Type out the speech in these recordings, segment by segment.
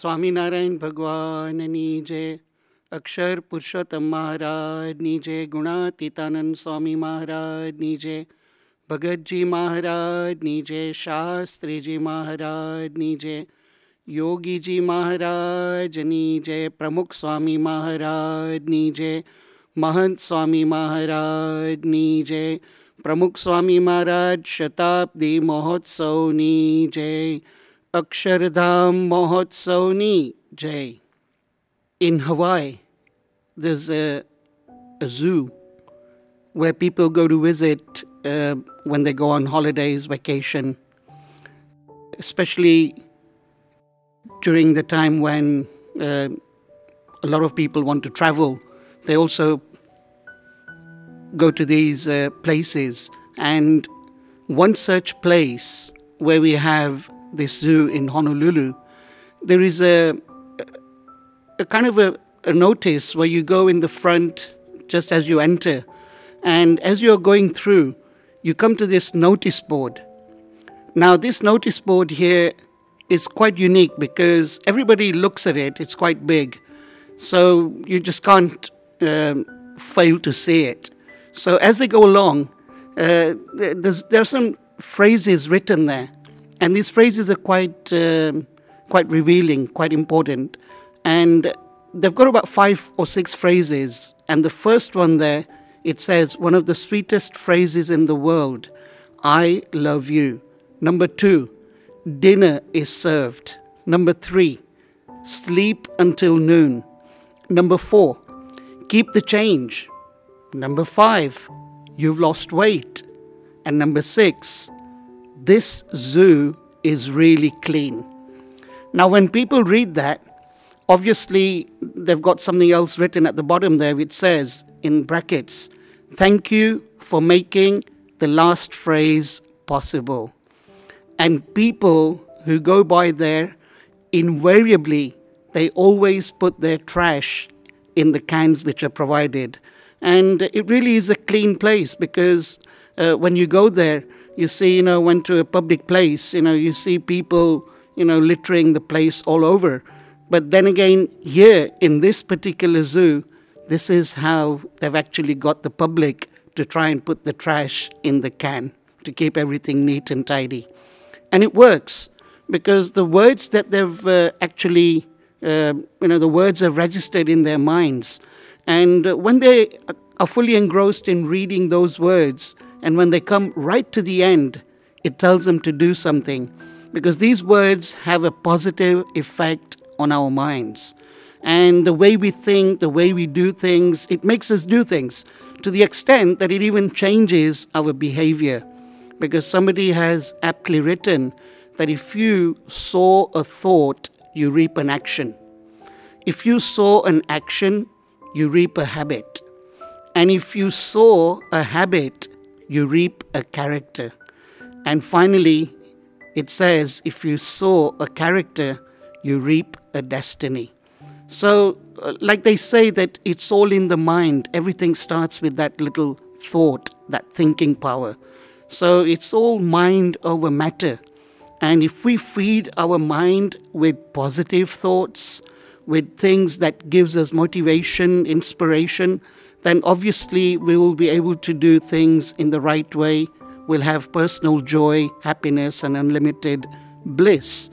સ્વામિનારાયણ ભગવાનની જય. અક્ષર પુરુષોત્તમ મહારાજની જય. ગુણાતીતાનંદ સ્વામી મહારાજની જય. ભગતજી મહારાજની જય. શાસ્ત્રીજી મહારાજની જય. યોગીજી મહારાજની જય. પ્રમુખ સ્વામી મહારાજની જય. મહંત સ્વામી મહારાજની જય. પ્રમુખ સ્વામી મહારાજ શતાબ્દી મહોત્સવની જય. Akshardham Mahotsavni Jay. In Hawaii, there's a, a zoo where people go to visit uh, when they go on holidays, vacation, especially during the time when uh, a lot of people want to travel. They also go to these uh, places. And one such place where we have this zoo in Honolulu, there is a, a kind of a, a notice where you go in the front just as you enter. And as you're going through, you come to this notice board. Now, this notice board here is quite unique because everybody looks at it, it's quite big. So you just can't um, fail to see it. So as they go along, uh, there's, there are some phrases written there. And these phrases are quite, um, quite revealing, quite important. And they've got about five or six phrases. And the first one there, it says, one of the sweetest phrases in the world I love you. Number two, dinner is served. Number three, sleep until noon. Number four, keep the change. Number five, you've lost weight. And number six, this zoo is really clean. Now, when people read that, obviously they've got something else written at the bottom there which says, in brackets, thank you for making the last phrase possible. And people who go by there, invariably, they always put their trash in the cans which are provided. And it really is a clean place because uh, when you go there, you see, you know, went to a public place, you know, you see people, you know, littering the place all over. But then again, here in this particular zoo, this is how they've actually got the public to try and put the trash in the can to keep everything neat and tidy. And it works because the words that they've uh, actually, uh, you know, the words are registered in their minds. And uh, when they are fully engrossed in reading those words, and when they come right to the end, it tells them to do something because these words have a positive effect on our minds. And the way we think, the way we do things, it makes us do things to the extent that it even changes our behavior. Because somebody has aptly written that if you sow a thought, you reap an action. If you sow an action, you reap a habit. And if you sow a habit, you reap a character. And finally, it says if you sow a character, you reap a destiny. So, uh, like they say, that it's all in the mind, everything starts with that little thought, that thinking power. So, it's all mind over matter. And if we feed our mind with positive thoughts, with things that gives us motivation, inspiration, then obviously we will be able to do things in the right way. We'll have personal joy, happiness, and unlimited bliss.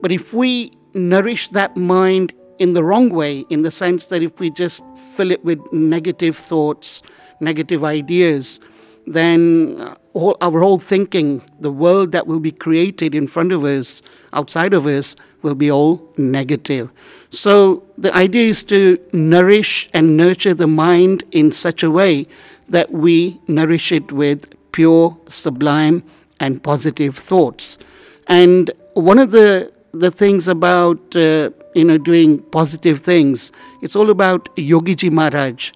But if we nourish that mind in the wrong way, in the sense that if we just fill it with negative thoughts, negative ideas, then uh, all, our whole thinking, the world that will be created in front of us, outside of us, will be all negative. So the idea is to nourish and nurture the mind in such a way that we nourish it with pure, sublime, and positive thoughts. And one of the the things about uh, you know doing positive things, it's all about Yogiji Maharaj.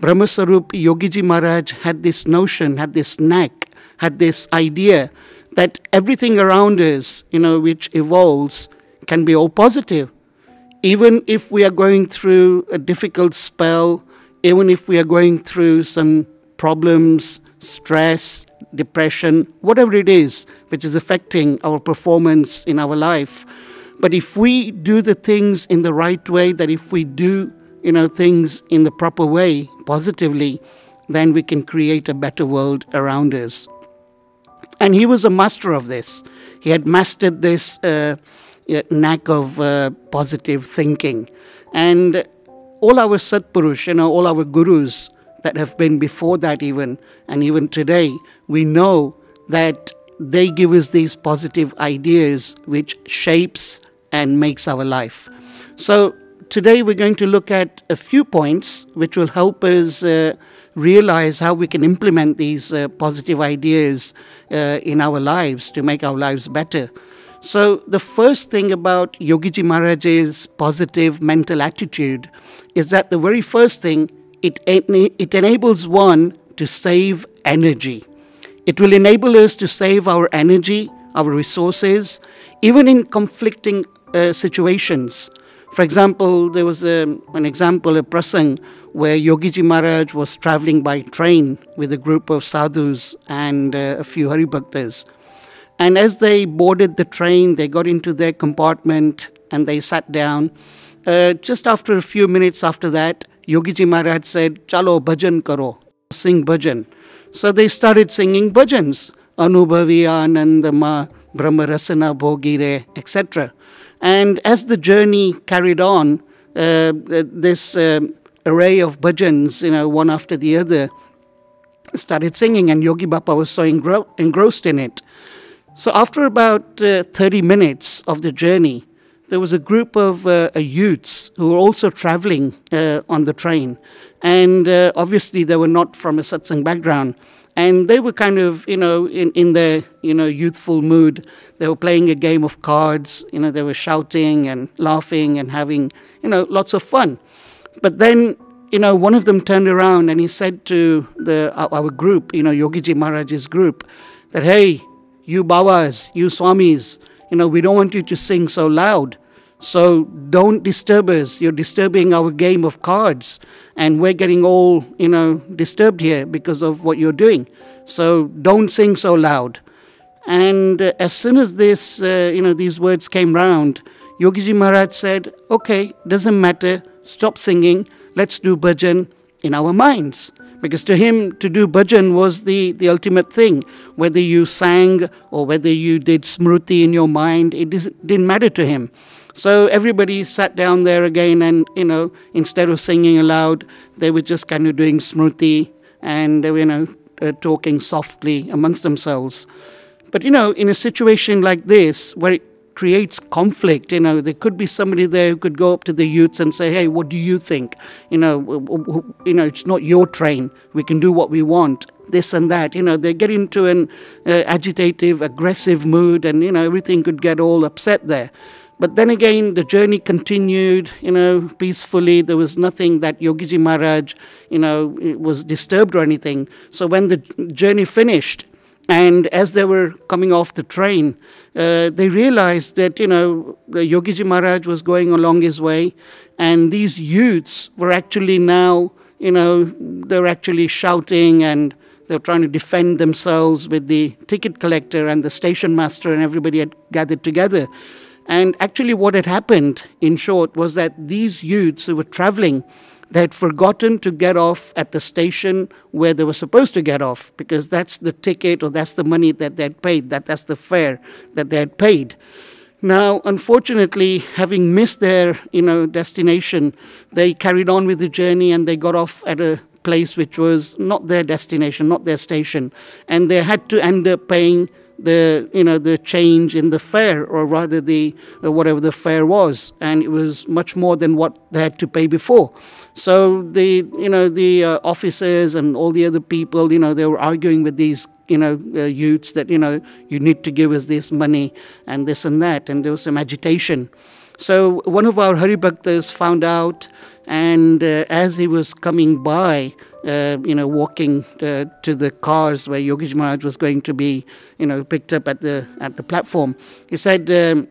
Brahmasarup Yogiji Maharaj had this notion, had this knack, had this idea that everything around us, you know, which evolves, can be all positive. Even if we are going through a difficult spell, even if we are going through some problems, stress, depression, whatever it is which is affecting our performance in our life, But if we do the things in the right way, that if we do, you know, things in the proper way, positively, then we can create a better world around us. And he was a master of this. He had mastered this uh, knack of uh, positive thinking. And all our Satpurush, you know, all our gurus that have been before that even, and even today, we know that they give us these positive ideas which shapes and makes our life. So today we're going to look at a few points which will help us uh, realize how we can implement these uh, positive ideas uh, in our lives to make our lives better. So, the first thing about Yogiji Maharaj's positive mental attitude is that the very first thing, it, it enables one to save energy. It will enable us to save our energy, our resources, even in conflicting uh, situations. For example, there was a, um, an example, a prasang, where Yogiji Maharaj was traveling by train with a group of sadhus and uh, a few Haribhaktas. And as they boarded the train, they got into their compartment and they sat down. Uh, just after a few minutes after that, Yogiji Maharaj said, Chalo bhajan karo, sing bhajan. So they started singing bhajans, Anubhavi Anandama, Brahmarasana Bhogire, etc. And as the journey carried on, uh, this uh, array of bhajans, you know, one after the other, started singing, and Yogi Bapa was so engrossed in it. So after about uh, 30 minutes of the journey, there was a group of uh, youths who were also traveling uh, on the train. And uh, obviously, they were not from a satsang background. And they were kind of, you know, in, in their, you know, youthful mood. They were playing a game of cards. You know, they were shouting and laughing and having, you know, lots of fun. But then, you know, one of them turned around and he said to the, our group, you know, Yogiji Maharaj's group, that, hey, you Babas, you Swamis, you know, we don't want you to sing so loud. So don't disturb us. You're disturbing our game of cards. And we're getting all, you know, disturbed here because of what you're doing. So don't sing so loud. And uh, as soon as this, uh, you know, these words came round, Yogiji Maharaj said, okay, doesn't matter, stop singing, let's do bhajan in our minds. Because to him, to do bhajan was the, the ultimate thing. Whether you sang or whether you did smruti in your mind, it didn't matter to him. So everybody sat down there again, and you know, instead of singing aloud, they were just kind of doing smruti and they were, you know, uh, talking softly amongst themselves. But you know, in a situation like this, where creates conflict. You know, there could be somebody there who could go up to the youths and say, "Hey, what do you think? You know, you know, it's not your train. We can do what we want." This and that. You know, they get into an uh, agitative, aggressive mood, and you know, everything could get all upset there. But then again, the journey continued, you know, peacefully. There was nothing that Yogiji Maharaj, you know, was disturbed or anything. So when the journey finished, and as they were coming off the train, uh, they realized that, you know, Yogiji Maharaj was going along his way, and these youths were actually now, you know, they were actually shouting and they were trying to defend themselves with the ticket collector and the station master, and everybody had gathered together. And actually, what had happened, in short, was that these youths who were traveling they had forgotten to get off at the station where they were supposed to get off because that's the ticket or that's the money that they had paid, that, that's the fare that they had paid. Now, unfortunately, having missed their you know, destination, they carried on with the journey and they got off at a place which was not their destination, not their station, and they had to end up paying the you know the change in the fare, or rather the uh, whatever the fare was, and it was much more than what they had to pay before. So the you know the uh, officers and all the other people, you know, they were arguing with these you know uh, youths that you know you need to give us this money and this and that, and there was some agitation. So one of our Haribhaktas found out, and uh, as he was coming by, uh, you know, walking uh, to the cars where Yogiji Maharaj was going to be, you know, picked up at the at the platform. He said, um,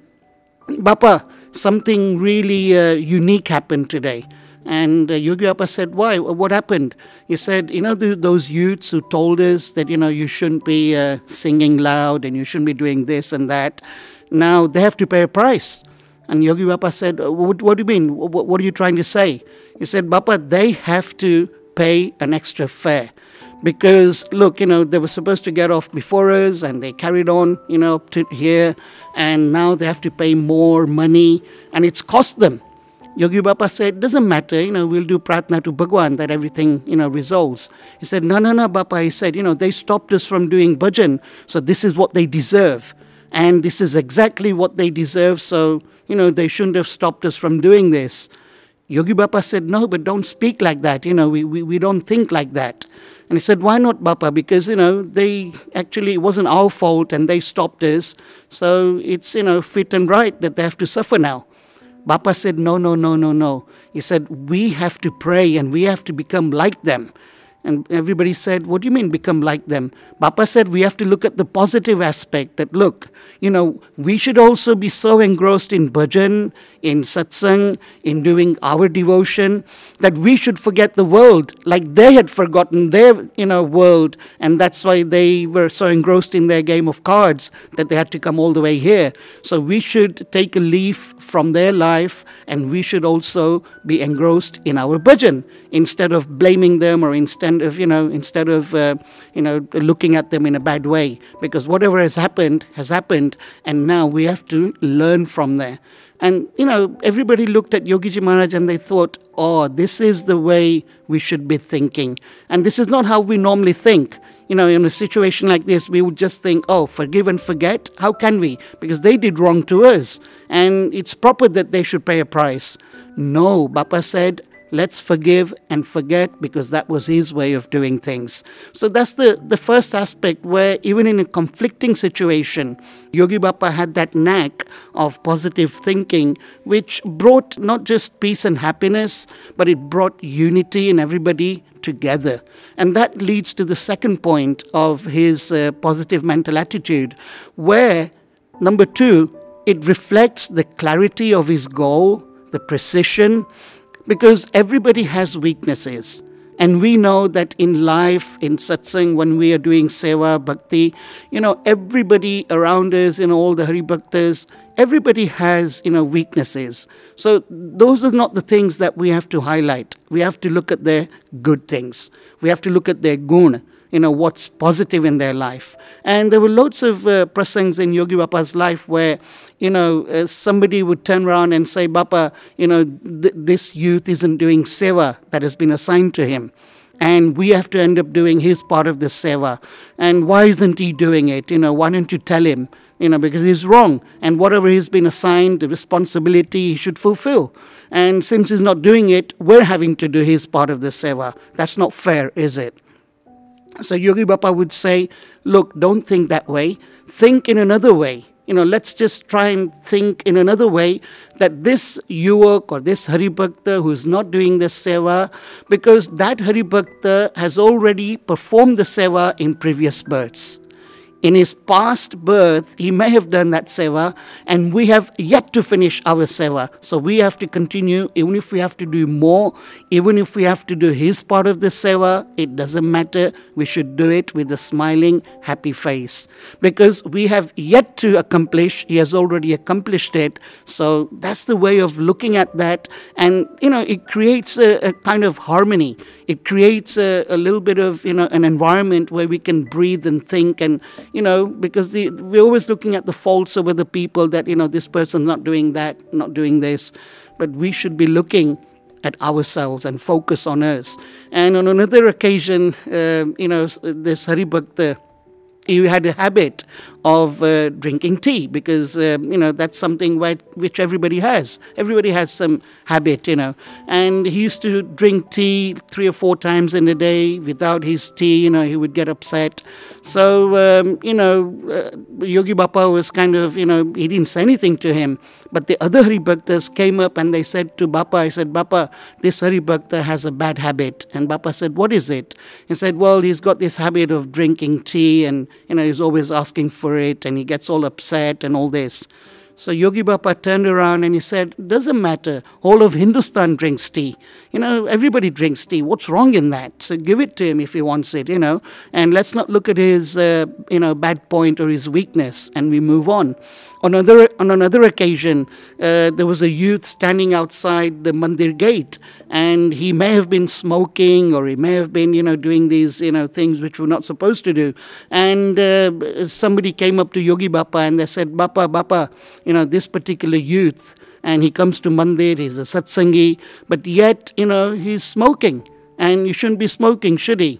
"Bapa, something really uh, unique happened today." And uh, Yogi Bapa said, "Why? What happened?" He said, "You know, the, those youths who told us that you know you shouldn't be uh, singing loud and you shouldn't be doing this and that. Now they have to pay a price." And Yogi Bapa said, uh, what, what do you mean? What, what are you trying to say? He said, Bapa, they have to pay an extra fare because look, you know, they were supposed to get off before us and they carried on, you know, up to here and now they have to pay more money and it's cost them. Yogi Bapa said, doesn't matter, you know, we'll do pratna to Bhagwan that everything, you know, resolves. He said, no, no, no, Bapa. He said, you know, they stopped us from doing bhajan, so this is what they deserve. And this is exactly what they deserve, so, you know, they shouldn't have stopped us from doing this. Yogi Bapa said, no, but don't speak like that, you know, we, we, we don't think like that. And he said, why not, Bapa? Because, you know, they actually, it wasn't our fault and they stopped us. So it's, you know, fit and right that they have to suffer now. Bapa said, no, no, no, no, no. He said, we have to pray and we have to become like them. And everybody said, What do you mean become like them? Bapa said, We have to look at the positive aspect that, look, you know, we should also be so engrossed in bhajan, in satsang, in doing our devotion, that we should forget the world like they had forgotten their, you know, world. And that's why they were so engrossed in their game of cards that they had to come all the way here. So we should take a leaf from their life and we should also be engrossed in our bhajan instead of blaming them or instead of, you know, instead of, uh, you know, looking at them in a bad way. Because whatever has happened has happened and now we have to learn from there. And, you know, everybody looked at Yogiji Maharaj and they thought, oh, this is the way we should be thinking. And this is not how we normally think. You know, in a situation like this, we would just think, oh, forgive and forget. How can we? Because they did wrong to us. And it's proper that they should pay a price. No, Bapa said, Let's forgive and forget because that was his way of doing things. So that's the, the first aspect where, even in a conflicting situation, Yogi Bapa had that knack of positive thinking, which brought not just peace and happiness, but it brought unity in everybody together. And that leads to the second point of his uh, positive mental attitude, where, number two, it reflects the clarity of his goal, the precision, because everybody has weaknesses. And we know that in life, in satsang, when we are doing seva, bhakti, you know, everybody around us, you know, all the Hari Bhaktas, everybody has, you know, weaknesses. So those are not the things that we have to highlight. We have to look at their good things. We have to look at their guna you know, what's positive in their life. And there were loads of uh, prasangs in Yogi Bapa's life where, you know, uh, somebody would turn around and say, Bapa, you know, th- this youth isn't doing seva that has been assigned to him. And we have to end up doing his part of the seva. And why isn't he doing it? You know, why don't you tell him? You know, because he's wrong. And whatever he's been assigned, the responsibility he should fulfill. And since he's not doing it, we're having to do his part of the seva. That's not fair, is it? So Yogi Bapa would say, look, don't think that way. Think in another way. You know, let's just try and think in another way that this yuvak or this Haribhakta who is not doing the seva, because that Haribhakta has already performed the seva in previous births in his past birth, he may have done that seva, and we have yet to finish our seva. So we have to continue, even if we have to do more, even if we have to do his part of the seva, it doesn't matter. We should do it with a smiling, happy face. Because we have yet to accomplish, he has already accomplished it. So that's the way of looking at that. And, you know, it creates a, a kind of harmony. It creates a, a little bit of, you know, an environment where we can breathe and think and, you know, because the, we're always looking at the faults of other people that, you know, this person's not doing that, not doing this. But we should be looking at ourselves and focus on us. And on another occasion, uh, you know, this Haribhakta, he had a habit of uh, drinking tea because uh, you know that's something which everybody has. Everybody has some habit, you know. And he used to drink tea three or four times in a day. Without his tea, you know, he would get upset. So um, you know, uh, Yogi Bapa was kind of you know he didn't say anything to him. But the other Haribhaktas came up and they said to Bapa, I said, Bapa, this Haribhakta has a bad habit. And Bapa said, What is it? He said, Well, he's got this habit of drinking tea and, you know, he's always asking for it and he gets all upset and all this. So Yogi Bapa turned around and he said, Doesn't matter. All of Hindustan drinks tea. You know, everybody drinks tea. What's wrong in that? So give it to him if he wants it, you know. And let's not look at his, uh, you know, bad point or his weakness and we move on. On another, on another occasion, uh, there was a youth standing outside the mandir gate, and he may have been smoking or he may have been, you know, doing these, you know, things which we're not supposed to do. And uh, somebody came up to Yogi Bapa and they said, Bapa, Bapa, you know, this particular youth, and he comes to mandir, he's a satsangi, but yet, you know, he's smoking, and you shouldn't be smoking, should he?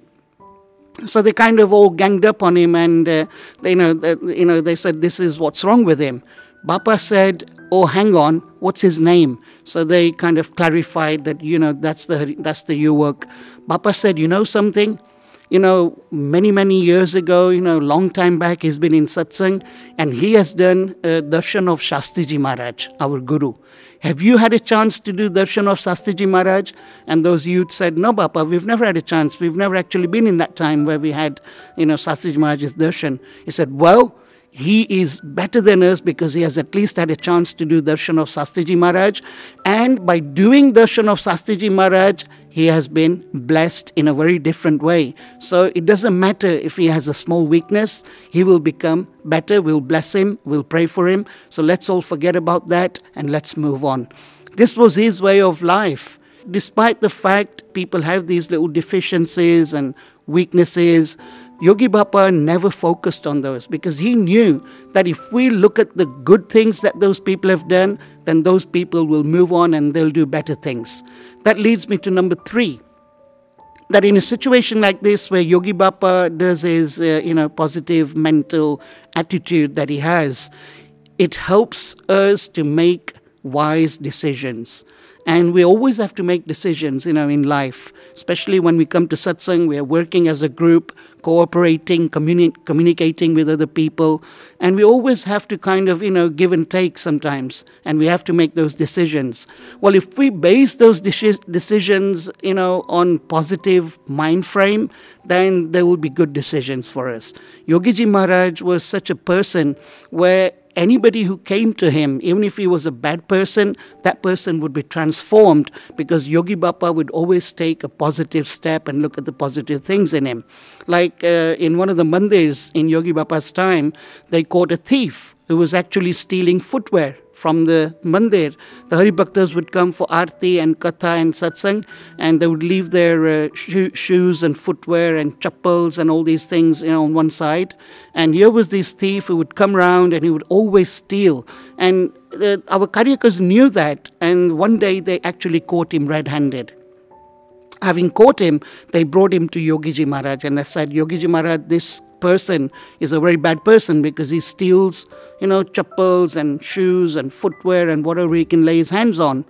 So they kind of all ganged up on him, and uh, they, you know, they, you know, they said, "This is what's wrong with him." Bapa said, "Oh, hang on, what's his name?" So they kind of clarified that you know that's the that's the Yuvak. Bapa said, "You know something." You know, many, many years ago, you know, long time back, he's been in satsang and he has done a darshan of Shastriji Maharaj, our guru. Have you had a chance to do darshan of Shastriji Maharaj? And those youths said, No, Bapa, we've never had a chance. We've never actually been in that time where we had, you know, Shastriji Maharaj's darshan. He said, Well, he is better than us because he has at least had a chance to do darshan of Shastriji Maharaj. And by doing darshan of Shastriji Maharaj, he has been blessed in a very different way. So it doesn't matter if he has a small weakness, he will become better. We'll bless him, we'll pray for him. So let's all forget about that and let's move on. This was his way of life. Despite the fact people have these little deficiencies and weaknesses, Yogi Bapa never focused on those because he knew that if we look at the good things that those people have done, then those people will move on and they'll do better things. That leads me to number three. That in a situation like this, where Yogi Bapa does his, uh, you know, positive mental attitude that he has, it helps us to make wise decisions. And we always have to make decisions, you know, in life, especially when we come to satsang, we are working as a group, cooperating, communi- communicating with other people. And we always have to kind of, you know, give and take sometimes. And we have to make those decisions. Well, if we base those de- decisions, you know, on positive mind frame, then there will be good decisions for us. Yogiji Maharaj was such a person where anybody who came to him, even if he was a bad person, that person would be transformed because Yogi Bapa would always take a positive step and look at the positive things in him. Like uh, in one of the mandirs in Yogi Bapa's time, they caught a thief who was actually stealing footwear from the mandir. The Hari Bhaktas would come for arti and katha and satsang, and they would leave their uh, sho- shoes and footwear and chappals and all these things you know, on one side. And here was this thief who would come around and he would always steal. And uh, our Karyakars knew that, and one day they actually caught him red handed having caught him, they brought him to Yogiji Maharaj and they said, Yogiji Maharaj, this person is a very bad person because he steals, you know, chappals and shoes and footwear and whatever he can lay his hands on.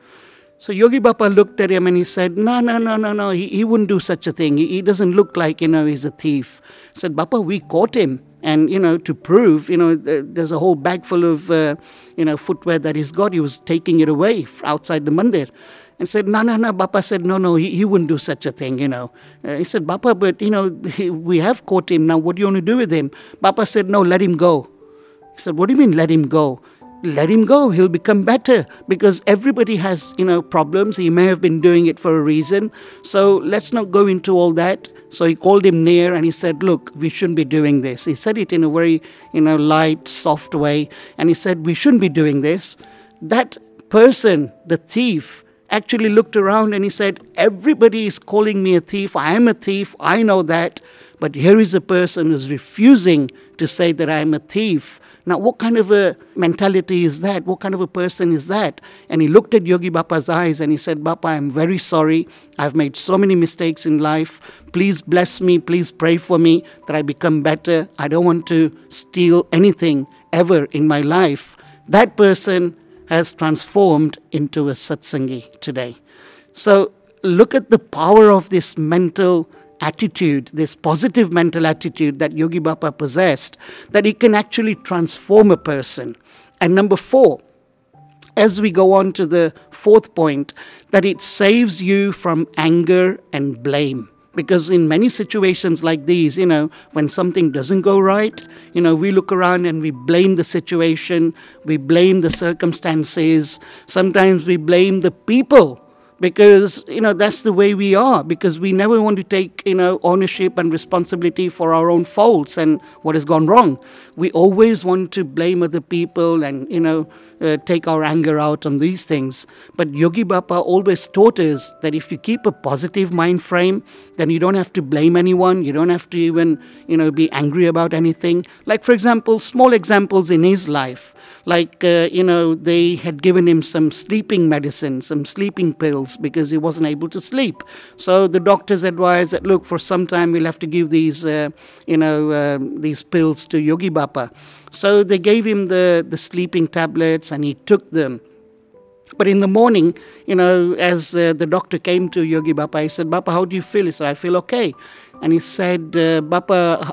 So Yogi Bapa looked at him and he said, No, no, no, no, no, he, he wouldn't do such a thing. He, he doesn't look like, you know, he's a thief. Said, Bapa, we caught him. And, you know, to prove, you know, there's a whole bag full of, uh, you know, footwear that he's got. He was taking it away outside the mandir and said, no, no, no. Bapa said, no, no, he, he wouldn't do such a thing, you know. Uh, he said, Bapa, but, you know, he, we have caught him. Now, what do you want to do with him? Bapa said, no, let him go. He said, what do you mean, let him go? Let him go. He'll become better because everybody has, you know, problems. He may have been doing it for a reason. So let's not go into all that. So he called him near and he said, Look, we shouldn't be doing this. He said it in a very, you know, light, soft way. And he said, We shouldn't be doing this. That person, the thief, actually looked around and he said, Everybody is calling me a thief. I am a thief. I know that. But here is a person who's refusing to say that I am a thief. Now, what kind of a mentality is that? What kind of a person is that? And he looked at Yogi Bapa's eyes and he said, Bapa, I'm very sorry. I've made so many mistakes in life. Please bless me. Please pray for me that I become better. I don't want to steal anything ever in my life. That person has transformed into a satsangi today. So look at the power of this mental attitude, this positive mental attitude that Yogi Bapa possessed, that it can actually transform a person. And number four, as we go on to the fourth point, that it saves you from anger and blame. Because in many situations like these, you know, when something doesn't go right, you know, we look around and we blame the situation, we blame the circumstances, sometimes we blame the people because you know that's the way we are because we never want to take you know ownership and responsibility for our own faults and what has gone wrong. We always want to blame other people and you know uh, take our anger out on these things but yogi bapa always taught us that if you keep a positive mind frame then you don't have to blame anyone you don't have to even you know be angry about anything like for example small examples in his life like, uh, you know, they had given him some sleeping medicine, some sleeping pills, because he wasn't able to sleep. So the doctors advised that, look, for some time we'll have to give these, uh, you know, uh, these pills to Yogi Bapa. So they gave him the, the sleeping tablets and he took them. But in the morning, you know, as uh, the doctor came to Yogi Bapa, he said, Bapa, how do you feel? He said, I feel okay. And he said, uh,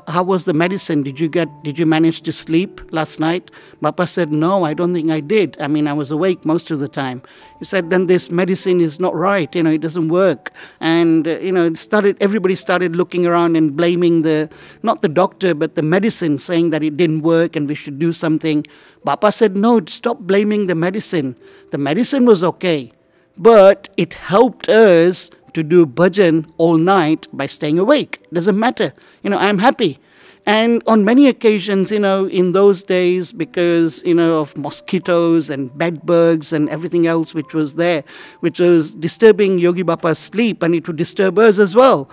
how was the medicine? Did you get, did you manage to sleep last night? Bapa said, no, I don't think I did. I mean, I was awake most of the time. He said, then this medicine is not right. You know, it doesn't work. And, uh, you know, it started, everybody started looking around and blaming the, not the doctor, but the medicine, saying that it didn't work and we should do something. Bapa said, no, stop blaming the medicine. The medicine was okay, but it helped us to do bhajan all night by staying awake. Doesn't matter. You know, I'm happy. And on many occasions, you know, in those days, because, you know, of mosquitoes and bedbugs and everything else which was there, which was disturbing Yogi Bapa's sleep, and it would disturb us as well.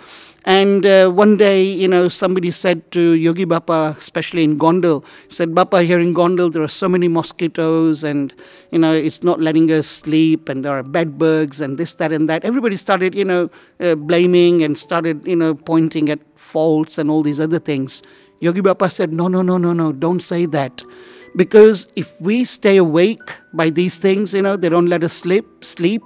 And uh, one day, you know, somebody said to Yogi Bapa, especially in Gondal, said, Bapa, here in Gondal, there are so many mosquitoes and, you know, it's not letting us sleep and there are bed bugs and this, that, and that. Everybody started, you know, uh, blaming and started, you know, pointing at faults and all these other things. Yogi Bapa said, no, no, no, no, no, don't say that. Because if we stay awake by these things, you know, they don't let us sleep, sleep,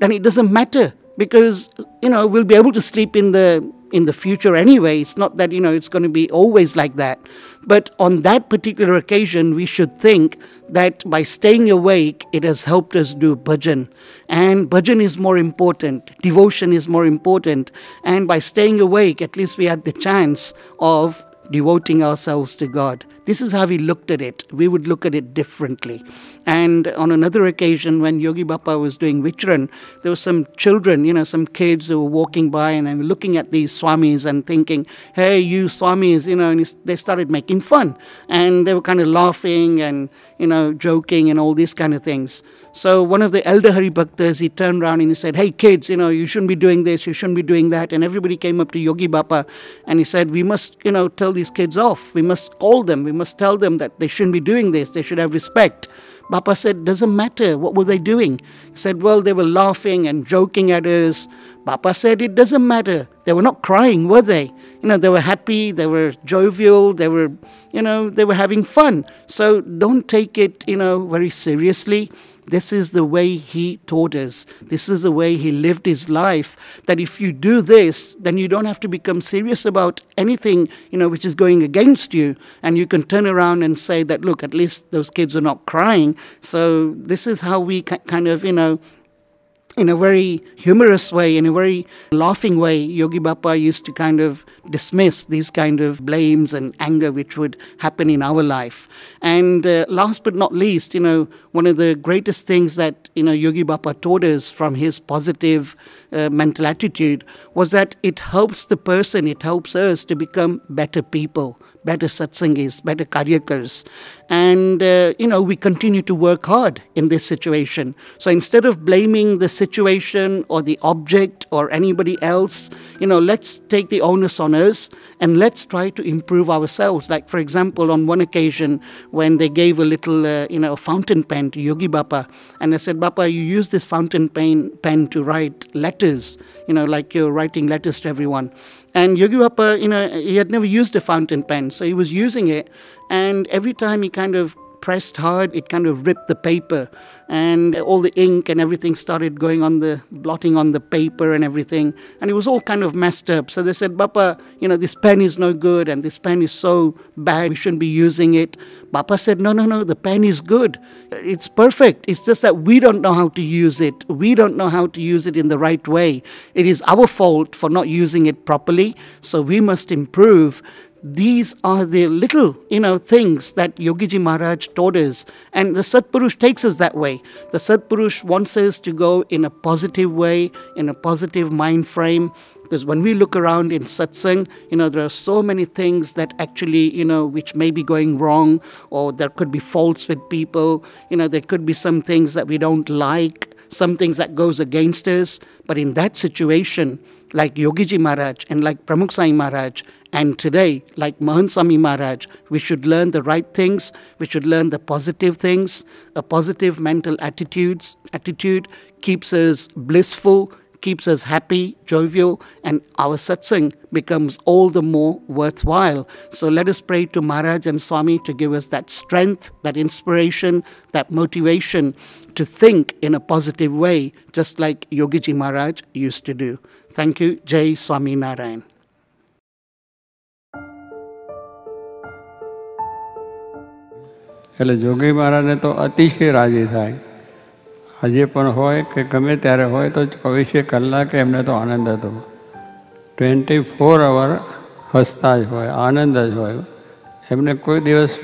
then it doesn't matter because you know we'll be able to sleep in the in the future anyway. It's not that you know it's going to be always like that. But on that particular occasion we should think that by staying awake it has helped us do bhajan. And bhajan is more important. Devotion is more important. And by staying awake at least we had the chance of devoting ourselves to god this is how we looked at it. We would look at it differently. And on another occasion, when Yogi Bapa was doing Vicharan, there were some children, you know, some kids who were walking by and I'm looking at these Swamis and thinking, hey, you Swamis, you know, and they started making fun. And they were kind of laughing and, you know, joking and all these kind of things. So one of the elder Hari Bhaktas, he turned around and he said, hey kids, you know, you shouldn't be doing this, you shouldn't be doing that. And everybody came up to Yogi Bapa and he said, we must, you know, tell these kids off. We must call them. We must tell them that they shouldn't be doing this. They should have respect. Bapa said, doesn't matter. What were they doing? He said, well, they were laughing and joking at us. Bapa said, it doesn't matter. They were not crying, were they? You know, they were happy, they were jovial, they were, you know, they were having fun. So don't take it, you know, very seriously. This is the way he taught us. This is the way he lived his life. That if you do this, then you don't have to become serious about anything, you know, which is going against you. And you can turn around and say that, look, at least those kids are not crying. So this is how we kind of, you know, in a very humorous way, in a very laughing way, Yogi Bapa used to kind of dismiss these kind of blames and anger which would happen in our life. And uh, last but not least, you know, one of the greatest things that, you know, Yogi Bapa taught us from his positive uh, mental attitude was that it helps the person, it helps us to become better people, better satsangis, better karyakars. And, uh, you know, we continue to work hard in this situation. So instead of blaming the situation or the object or anybody else, you know, let's take the onus on us and let's try to improve ourselves. Like, for example, on one occasion when they gave a little, uh, you know, fountain pen to Yogi Bapa, and I said, Bapa, you use this fountain pen, pen to write letters, you know, like you're writing letters to everyone. And Yogi Bapa, you know, he had never used a fountain pen, so he was using it. And every time he kind of pressed hard, it kind of ripped the paper, and all the ink and everything started going on the blotting on the paper and everything, and it was all kind of messed up. So they said, Bapa, you know, this pen is no good, and this pen is so bad, we shouldn't be using it. Bapa said, No, no, no, the pen is good. It's perfect. It's just that we don't know how to use it. We don't know how to use it in the right way. It is our fault for not using it properly, so we must improve these are the little, you know, things that Yogiji Maharaj taught us. And the Satpurush takes us that way. The Satpurush wants us to go in a positive way, in a positive mind frame. Because when we look around in satsang, you know, there are so many things that actually, you know, which may be going wrong, or there could be faults with people. You know, there could be some things that we don't like, some things that goes against us. But in that situation, like Yogiji Maharaj and like Pramukh Swami Maharaj and today, like Mahant Swami Maharaj, we should learn the right things, we should learn the positive things. A positive mental attitudes, attitude keeps us blissful, keeps us happy, jovial, and our satsang becomes all the more worthwhile. So let us pray to Maharaj and Swami to give us that strength, that inspiration, that motivation to think in a positive way, just like Yogiji Maharaj used to do. Thank you. જય Narayan. એટલે જોગી મહારાજને તો અતિશય રાજી થાય આજે પણ હોય કે ગમે ત્યારે હોય તો ચોવીસે કલાકે એમને તો આનંદ હતો ટ્વેન્ટી ફોર અવર હસતા જ હોય, આનંદ જ હોય એમને કોઈ દિવસ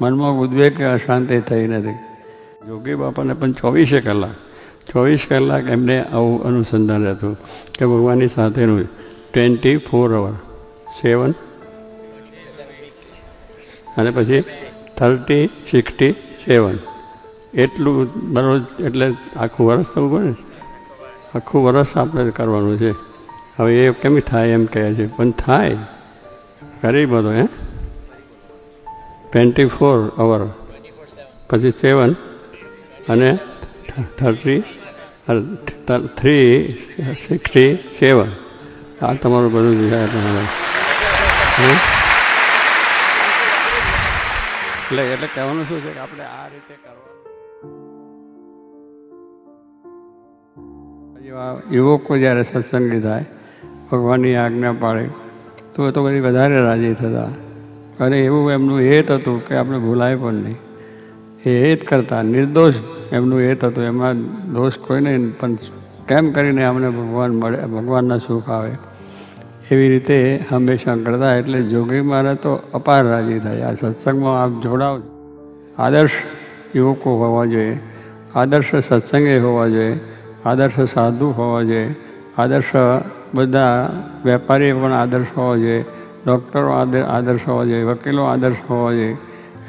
મનમાં ઉદ્વેગ કે અશાંતિ થઈ નથી જોગી બાપાને પણ ચોવીસે કલાક ચોવીસ કલાક એમને આવું અનુસંધાન રહેતું કે ભગવાનની સાથેનું ટ્વેન્ટી ફોર અવર સેવન અને પછી થર્ટી, સિક્સટી, સેવન. એટલું દરરોજ એટલે આખું વરસ થવું પડે આખું વરસ આપણે કરવાનું છે. હવે એ કેમ થાય એમ કહે છે. પણ થાય. કરી બધો હે. ટ્વેન્ટી ફોર અવર પછી સેવન અને થર્ટી થ્રી, સિક્સટી સેવન. આ તમારું બધું એટલે એટલે કહેવાનું શું છે કે આપણે આ રીતે કરવાનું જેવા યુવકો જ્યારે સત્સંગી થાય, ભગવાનની આજ્ઞા પાડે તો એ તો બધી વધારે રાજી થતા. અને એવું એમનું હેત હતું કે આપણે ભૂલાય પણ નહીં. એ હેત કરતા. નિર્દોષ એમનું હેત હતું એમાં દોષ કોઈ નહીં પણ કેમ કરીને અમને ભગવાન મળે, ભગવાનના સુખ આવે? એવી રીતે હંમેશા કરતા. એટલે જોગી મારે તો અપાર રાજી થાય. સત્સંગમાં આપ જોડાવ આદર્શ યુવકો હોવા જોઈએ. આદર્શ સત્સંગે હોવા જોઈએ. આદર્શ સાધુ હોવા જોઈએ. આદર્શ બધા વેપારીઓ પણ આદર્શ હોવા જોઈએ. ડૉક્ટરો આદર્શ હોવા જોઈએ. વકીલો આદર્શ હોવા જોઈએ.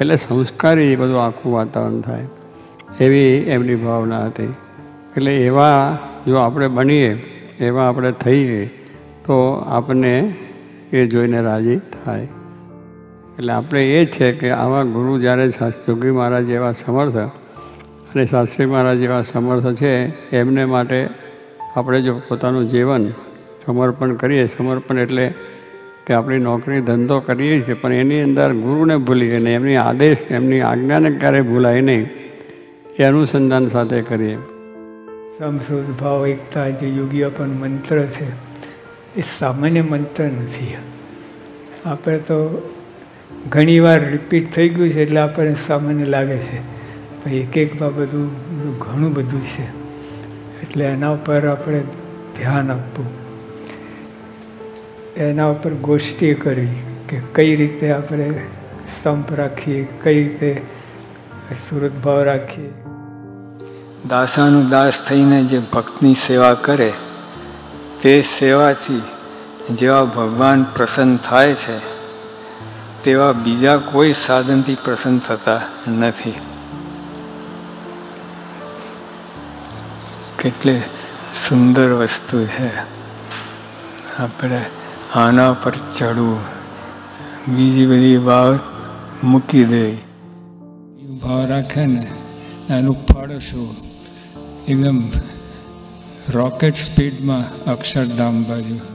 એટલે સંસ્કારી બધું આખું વાતાવરણ થાય. એવી એમની ભાવના હતી. એટલે એવા જો આપણે બનીએ, એવા આપણે થઈએ, તો આપણને એ જોઈને રાજી થાય. એટલે આપણે એ છે કે આવા ગુરુ જ્યારે શાસ્ત્રી મહારાજ જેવા સમર્થ અને શાસ્ત્રી મહારાજ જેવા સમર્થ છે, એમને માટે આપણે જો પોતાનું જીવન સમર્પણ કરીએ, સમર્પણ એટલે કે આપણી નોકરી ધંધો કરીએ છીએ, પણ એની અંદર ગુરુને ભૂલીએ નહીં એમની આદેશ, એમની આજ્ઞાને ક્યારેય ભૂલાય નહીં, એ અનુસંધાન સાથે કરીએ. સમશ્રુત ભાવ, એકતા જે યોગ્ય પણ મંત્ર છે, એ સામાન્ય મંત્ર નથી. આપણે તો ઘણીવાર રિપીટ થઈ ગયું છે, એટલે આપણને સામાન્ય લાગે છે. પણ એક એકમાં ઘણું બધું છે. એટલે એના ઉપર આપણે ધ્યાન આપવું. એના ઉપર ગોષ્ઠી કરવી કે કઈ રીતે આપણે સ્તંભ રાખીએ કઈ રીતે સુરત ભાવ રાખીએ દાસાનું દાસ થઈને જે ભક્તની સેવા કરે તે સેવાથી જેવા ભગવાન પ્રસન્ન થાય છે તેવા બીજા કોઈ સાધનથી પ્રસન્ન થતા નથી કેટલી સુંદર વસ્તુ છે આપણે આના પર ચડવું બીજી બધી બાબત મૂકી દે. ભાવ રાખે ને એનું ફળ શું? એકદમ રોકેટ સ્પીડમાં અક્ષરધામ બાજુ.